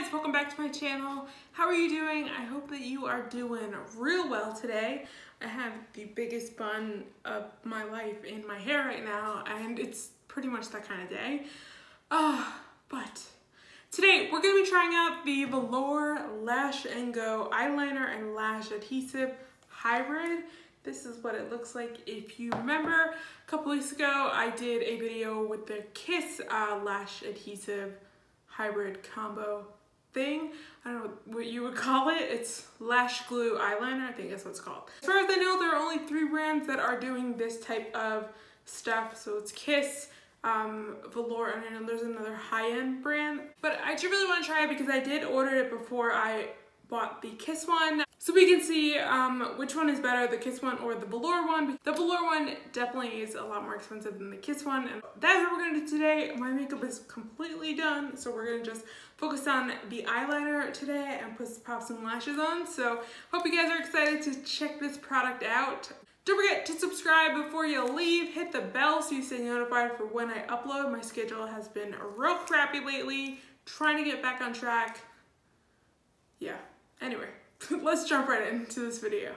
guys, welcome back to my channel. How are you doing? I hope that you are doing real well today. I have the biggest bun of my life in my hair right now and it's pretty much that kind of day. Uh, but today we're to be trying out the Velour Lash and Go Eyeliner and Lash Adhesive Hybrid. This is what it looks like. If you remember, a couple weeks ago I did a video with the Kiss uh, Lash Adhesive hybrid combo thing. I don't know what you would call it. It's lash glue eyeliner. I think that's what it's called. As far as I know, there are only three brands that are doing this type of stuff. So it's Kiss, um, Velour, and I know there's another high-end brand. But I do really want to try it because I did order it before I bought the Kiss one. So we can see um, which one is better, the Kiss one or the Velour one. The Velour one definitely is a lot more expensive than the Kiss one. And that's what we're gonna do today. My makeup is completely done. So we're gonna just focus on the eyeliner today and put, pop some lashes on. So hope you guys are excited to check this product out. Don't forget to subscribe before you leave. Hit the bell so you stay notified for when I upload. My schedule has been real crappy lately. Trying to get back on track. Yeah, anyway. Let's jump right into this video.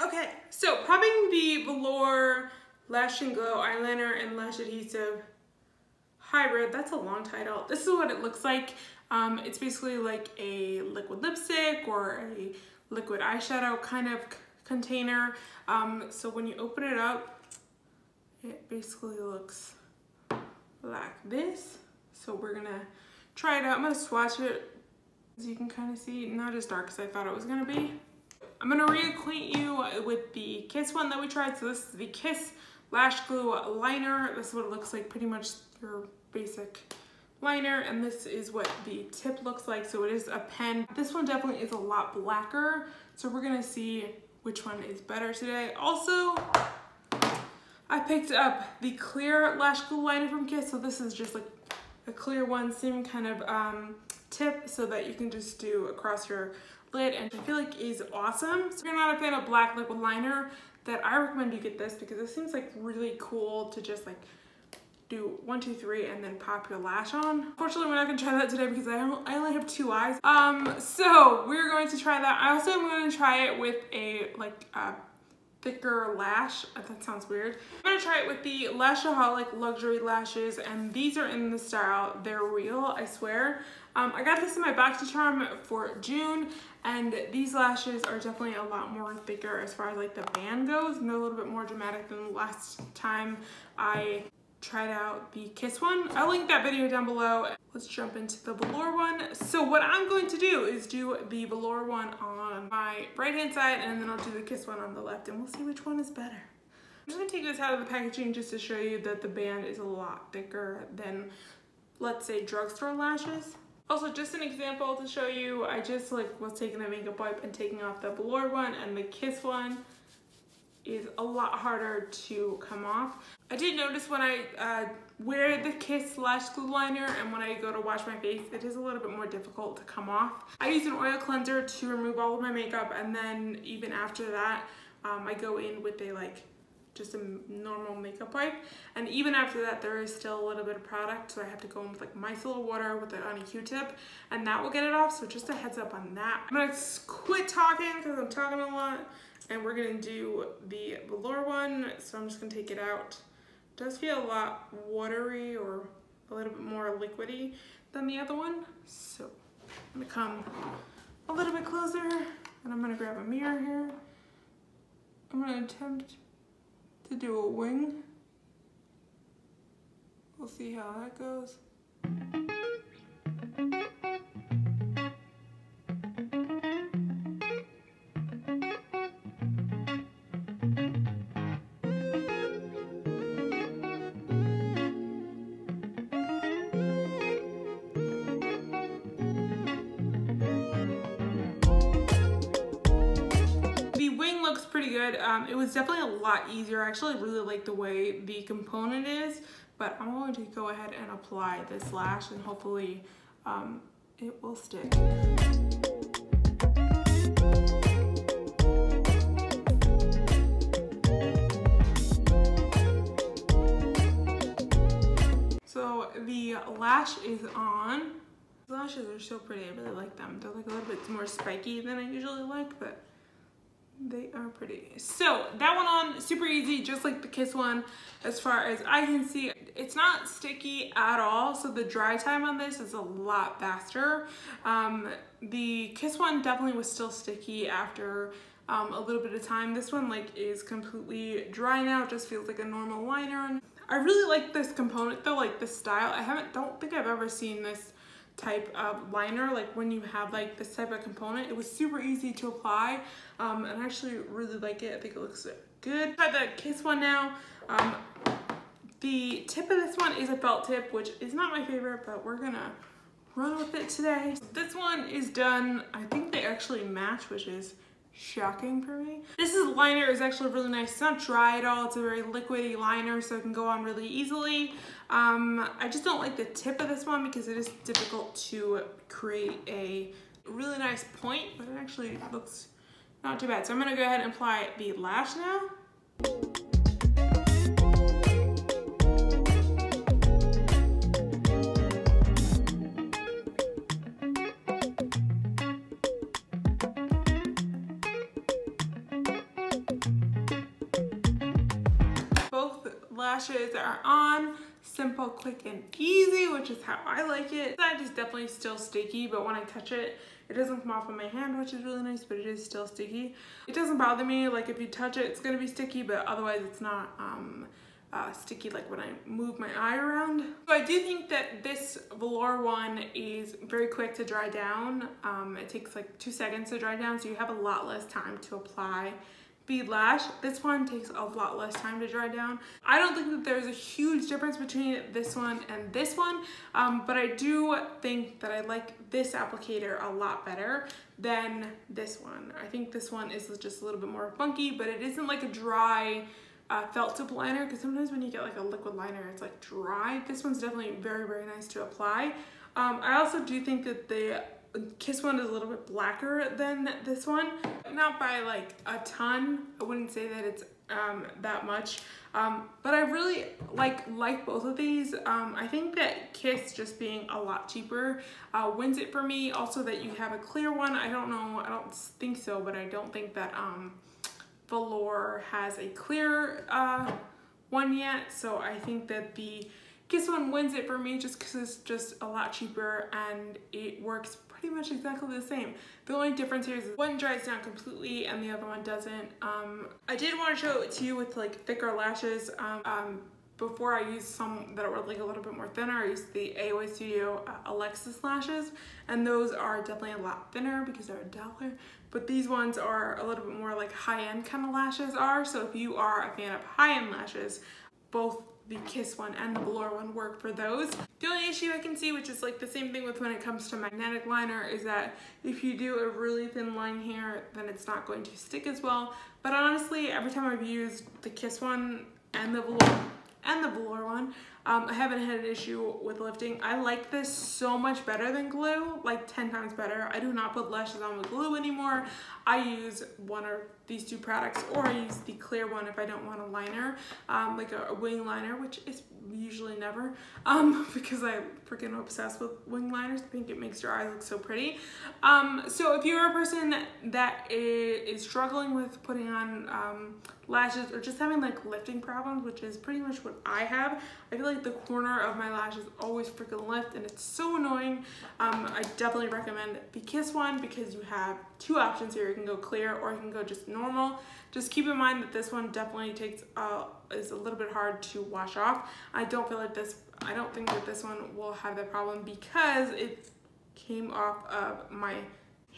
Okay, so popping the Velour Lash and Go Eyeliner and Lash Adhesive Hybrid, that's a long title. This is what it looks like. Um, it's basically like a liquid lipstick or a liquid eyeshadow kind of container. Um, so when you open it up, it basically looks like this. So we're gonna try it out. I'm gonna swatch it as you can kind of see, not as dark as I thought it was gonna be. I'm gonna reacquaint you with the Kiss one that we tried. So this is the Kiss Lash Glue Liner. This is what it looks like, pretty much your basic liner. And this is what the tip looks like. So it is a pen. This one definitely is a lot blacker. So we're gonna see which one is better today. Also, I picked up the clear lash glue liner from Kiss. So this is just like a clear one, same kind of um, tip so that you can just do across your lid and I feel like is awesome. So if you're not a fan of black liquid liner, that I recommend you get this because it seems like really cool to just like do one, two, three, and then pop your lash on. Unfortunately, we're not gonna try that today because I, I only have two eyes. Um, so we're going to try that. I also am gonna try it with a like a thicker lash. Uh, that sounds weird. I'm gonna try it with the Lashaholic Luxury Lashes, and these are in the style They're Real, I swear. Um, I got this in my BoxyCharm for June, and these lashes are definitely a lot more thicker as far as like the band goes, and they're a little bit more dramatic than the last time I tried out the Kiss one. I'll link that video down below. Let's jump into the Velour one. So what I'm going to do is do the Velour one on my right hand side and then I'll do the Kiss one on the left and we'll see which one is better. I'm just gonna take this out of the packaging just to show you that the band is a lot thicker than let's say drugstore lashes. Also, just an example to show you, I just like was taking the makeup wipe and taking off the Velour one and the Kiss one is a lot harder to come off. I did notice when I uh, wear the Kiss Lash Glue Liner and when I go to wash my face, it is a little bit more difficult to come off. I use an oil cleanser to remove all of my makeup and then even after that, um, I go in with a like just a normal makeup wipe. And even after that, there is still a little bit of product. So I have to go in with like micellar water with it on a Q-tip and that will get it off. So just a heads up on that. I'm gonna quit talking because I'm talking a lot and we're gonna do the Velour one. So I'm just gonna take it out. It does feel a lot watery or a little bit more liquidy than the other one. So I'm gonna come a little bit closer and I'm gonna grab a mirror here. I'm gonna attempt to do a wing. We'll see how that goes. Pretty good. Um, it was definitely a lot easier. I actually really like the way the component is, but I'm going to go ahead and apply this lash and hopefully um, it will stick. So the lash is on. The lashes are so pretty, I really like them. They're like a little bit more spiky than I usually like, but they are pretty. So that one on super easy, just like the Kiss one. As far as I can see, it's not sticky at all. So the dry time on this is a lot faster. Um, the Kiss one definitely was still sticky after um, a little bit of time. This one like is completely dry now. It just feels like a normal liner. I really like this component though, like the style. I haven't, don't think I've ever seen this type of liner like when you have like this type of component it was super easy to apply um, and I actually really like it. I think it looks good. Try the kiss one now. Um, the tip of this one is a felt tip which is not my favorite but we're gonna run with it today. This one is done I think they actually match which is shocking for me. This is liner is actually really nice. It's not dry at all. It's a very liquidy liner so it can go on really easily. Um, I just don't like the tip of this one because it is difficult to create a really nice point, but it actually looks not too bad. So I'm gonna go ahead and apply the lash now. Lashes are on simple quick and easy which is how I like it that is definitely still sticky but when I touch it it doesn't come off of my hand which is really nice but it is still sticky it doesn't bother me like if you touch it it's gonna be sticky but otherwise it's not um, uh, sticky like when I move my eye around. So I do think that this velour one is very quick to dry down. Um, it takes like two seconds to dry down so you have a lot less time to apply bead lash. This one takes a lot less time to dry down. I don't think that there's a huge difference between this one and this one, um, but I do think that I like this applicator a lot better than this one. I think this one is just a little bit more funky, but it isn't like a dry uh, felt tip liner because sometimes when you get like a liquid liner, it's like dry. This one's definitely very, very nice to apply. Um, I also do think that the Kiss one is a little bit blacker than this one. Not by like a ton. I wouldn't say that it's um, that much. Um, but I really like like both of these. Um, I think that Kiss just being a lot cheaper uh, wins it for me. Also that you have a clear one. I don't know. I don't think so, but I don't think that um, Velour has a clear uh, one yet. So I think that the Kiss one wins it for me just because it's just a lot cheaper and it works pretty much exactly the same. The only difference here is one dries down completely and the other one doesn't. Um, I did want to show it to you with like thicker lashes. Um, um, before I used some that were like a little bit more thinner, I used the AOA Studio uh, Alexis lashes and those are definitely a lot thinner because they're a dollar but these ones are a little bit more like high-end kind of lashes are so if you are a fan of high-end lashes both the Kiss one and the Velour one work for those. The only issue I can see, which is like the same thing with when it comes to magnetic liner, is that if you do a really thin line here, then it's not going to stick as well. But honestly, every time I've used the Kiss one and the Velour and the Velour one, um, I haven't had an issue with lifting. I like this so much better than glue, like 10 times better. I do not put lashes on with glue anymore. I use one or these two products or I use the clear one if I don't want a liner, um, like a, a, wing liner, which is usually never um, because I'm freaking obsessed with wing liners. I think it makes your eyes look so pretty. Um, so if you're a person that is struggling with putting on um, lashes or just having like lifting problems, which is pretty much what I have, I feel like the corner of my lashes always freaking lift and it's so annoying. Um, I definitely recommend the Kiss one because you have two options here. You can go clear or you can go just normal. Just keep in mind that this one definitely takes, uh, is a little bit hard to wash off. I don't feel like this, I don't think that this one will have that problem because it came off of my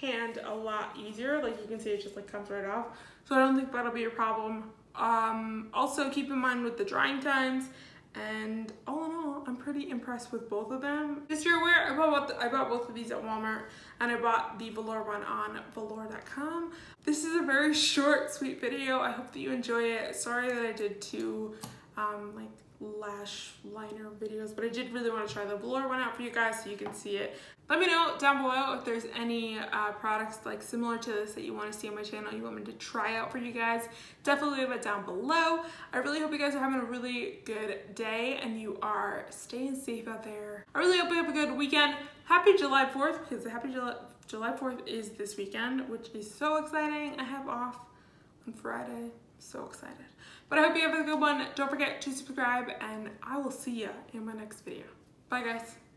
hand a lot easier. Like you can see it just like comes right off. So I don't think that'll be a problem. Um, also keep in mind with the drying times and all in all, I'm pretty impressed with both of them. So you're aware, I bought, I bought both of these at Walmart and I bought the Velour one on velour.com. This is a very short, sweet video. I hope that you enjoy it. Sorry that I did two um, like lash liner videos, but I did really want to try the velour one out for you guys so you can see it. Let me know down below if there's any uh, products like similar to this that you want to see on my channel, you want me to try out for you guys. Definitely leave it down below. I really hope you guys are having a really good day and you are staying safe out there. I really hope you have a good weekend. Happy July 4th because Happy July, July 4th is this weekend, which is so exciting. I have off on Friday. So excited. But I hope you have a good one. Don't forget to subscribe and I will see you in my next video. Bye guys.